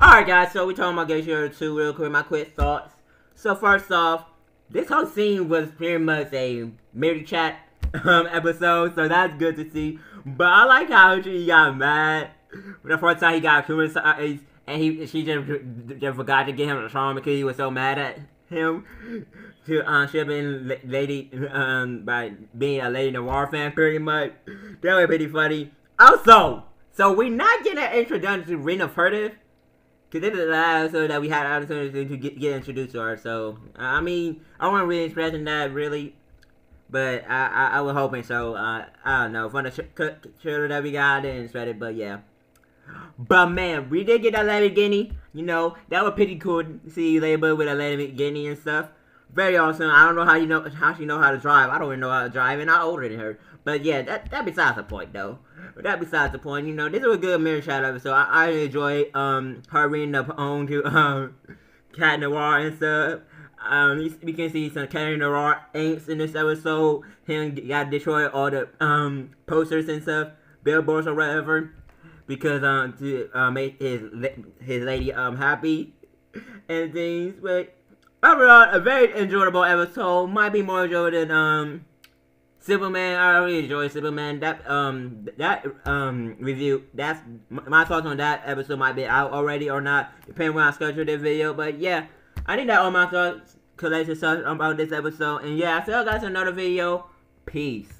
Alright guys, so we talking about Geisha 2 real quick, my quick thoughts. So first off, this whole scene was pretty much a Marichat um, episode, so that's good to see. But I like how she got mad the first time he got criticized, and he she just, just forgot to get him a song because he was so mad at him to should have been lady um by being a lady noir fan pretty much. That was pretty funny. Also, so we're not getting an introduction to Rena Furtive. Cause this is the last episode that we had opportunity to get, get introduced to her. So I mean, I wasn't really expecting that really, but I I, I was hoping so. Uh, I don't know from the trailer that we got, I didn't expect it, but yeah. But man, we did get that Lamborghini. You know that was pretty cool to see label with a Lamborghini and stuff. Very awesome. I don't know how you know how she know how to drive. I don't even know how to drive, and I'm older than her. But yeah, that that besides the point though. But that besides the point. You know, this was a good Marichat episode. I, I enjoy um her reading the poem to um Cat Noir and stuff. Um, we can see some Cat Noir inks in this episode. Him got destroy all the um posters and stuff, billboards or whatever, because um to uh, make his his lady um happy and things. But overall, a very enjoyable episode. Might be more enjoyable than um Superman, I really enjoy Superman. That um that um review, that's my thoughts on that episode might be out already or not, depending when I schedule this video. But yeah, I think that all my thoughts collection stuff about this episode. And yeah, you guys in another video. Peace.